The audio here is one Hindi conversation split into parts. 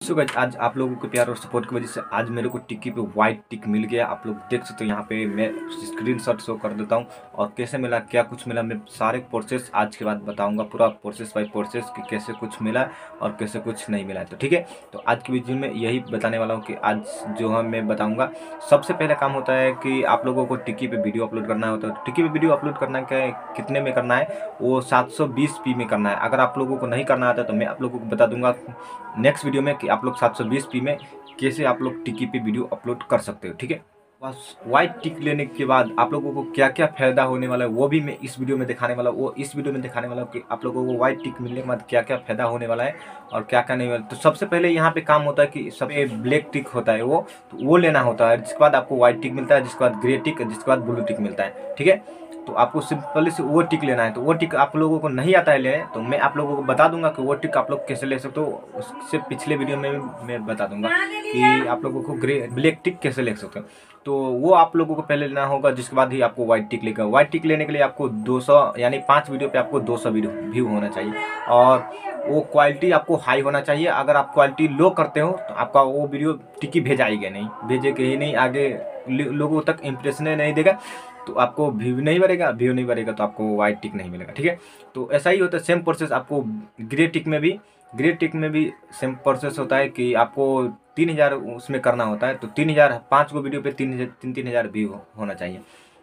सो गाइस आज आप लोगों के प्यार और सपोर्ट की वजह से आज मेरे को टिक्की पे वाइट टिक मिल गया। आप लोग देख सकते हो यहाँ पे मैं स्क्रीन शॉट शो कर देता हूँ और कैसे मिला, क्या कुछ मिला, मैं सारे प्रोसेस आज के बाद बताऊँगा, पूरा प्रोसेस बाई प्रोसेस कि कैसे कुछ मिला और कैसे कुछ नहीं मिला तो ठीक है तो आज की वीडियो में यही बताने वाला हूँ कि आज जो है मैं बताऊँगा। सबसे पहले काम होता है कि आप लोगों को टिक्की पे वीडियो अपलोड करना होता है। टिक्की पे वीडियो अपलोड करना क्या है, कितने में करना है, वो सात में करना है। अगर आप लोगों को नहीं करना आता तो मैं आप लोगों को बता दूँगा नेक्स्ट वीडियो में आप लोग 720 पी में कैसे आप लोग टिकी पे वीडियो अपलोड कर सकते हो, ठीक है? बस वाइट टिक लेने के बाद आप लोगों को क्या क्या फ़ायदा होने वाला है, वो भी मैं इस वीडियो में दिखाने वाला हूँ। वो इस वीडियो में दिखाने वाला हूँ कि आप लोगों को वाइट टिक मिलने के बाद क्या क्या फ़ायदा होने वाला है और क्या क्या नहीं वाला तो सबसे पहले यहाँ पे काम होता है कि सब ब्लैक टिक होता है वो तो वो लेना होता है। जिसके बाद आपको व्हाइट टिक मिलता है, जिसके बाद ग्रे टिक जिसके बाद ब्लू टिक मिलता है, ठीक है? तो आपको सिंपली से वो टिक लेना है। तो वो टिक आप लोगों को नहीं आता है ले तो मैं आप लोगों को बता दूँगा कि वो टिक आप लोग कैसे ले सकते हो। उससे पिछले वीडियो में मैं बता दूँगा कि आप लोगों को ग्रे ब्लैक टिक कैसे ले सकते हो। तो वो आप लोगों को पहले लेना होगा जिसके बाद ही आपको व्हाइट टिक लेगा। व्हाइट टिक लेने के लिए आपको 200 यानी पाँच वीडियो पर आपको दो वीडियो व्यू होना चाहिए। और वो क्वालिटी आपको हाई होना चाहिए। अगर आप क्वालिटी लो करते हो तो आपका वो वीडियो टिकी भेजाएगा नहीं। भेजेगा ही नहीं, आगे लोगों तक इम्प्रेशन नहीं देगा। तो आपको व्यू नहीं बढ़ेगा व्यू नहीं बढ़ेगा तो आपको वाइट टिक नहीं मिलेगा, ठीक है? तो ऐसा ही होता है सेम प्रोसेस आपको ग्रे टिक में भी ग्रे टिक में भी सेम प्रोसेस होता है कि आपको तीन हज़ार उसमें करना होता है तो तीन हज़ार पाँच को वीडियो पे तीन तीन तीन हज़ार व्यू होना चाहिए।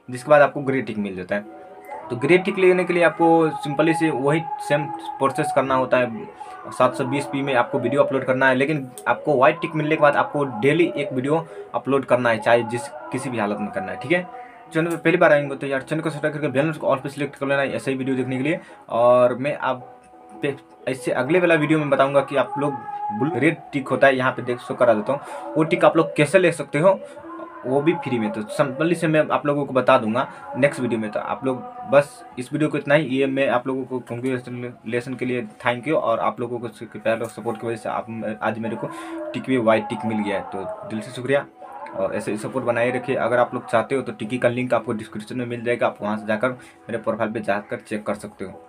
जिसके बाद आपको ग्रे टिक मिल जाता है। तो ग्रे टिक लेने के लिए आपको सिंपली से वही सेम प्रोसेस करना होता है। सात सौ बीस पी में आपको वीडियो अपलोड करना है, लेकिन आपको वाइट टिक मिलने के बाद आपको डेली एक वीडियो अपलोड करना है, चाहे जिस किसी भी हालत में करना है, ठीक है? चैनल पे पहली बार आएँगे तो यार चैनल को सब्सक्राइब करके बेल को ऑल पे सिलेक्ट कर लेना है ऐसे ही वीडियो देखने के लिए। और मैं आप इससे अगले वाला वीडियो में बताऊँगा कि आप लोग रेड टिक होता है, यहाँ पे देख सो करा देता हूँ। वो टिक आप लोग कैसे ले सकते हो? वो भी फ्री में। तो सिंपली से मैं आप लोगों को बता दूँगा नेक्स्ट वीडियो में। तो आप लोग बस इस वीडियो को इतना ही। ये मैं आप लोगों को कॉन्ग्रेचुलेसन के लिए थैंक यू और आप लोगों को प्यार और सपोर्ट की वजह से आप आज मेरे को टिक भी वाइट टिक मिल गया है। तो दिल से शुक्रिया और ऐसे ही सपोर्ट बनाए रखिए। अगर आप लोग चाहते हो तो टिकी का लिंक आपको डिस्क्रिप्शन में मिल जाएगा। आप वहाँ से जाकर मेरे प्रोफ़ाइल पे जाकर चेक कर सकते हो।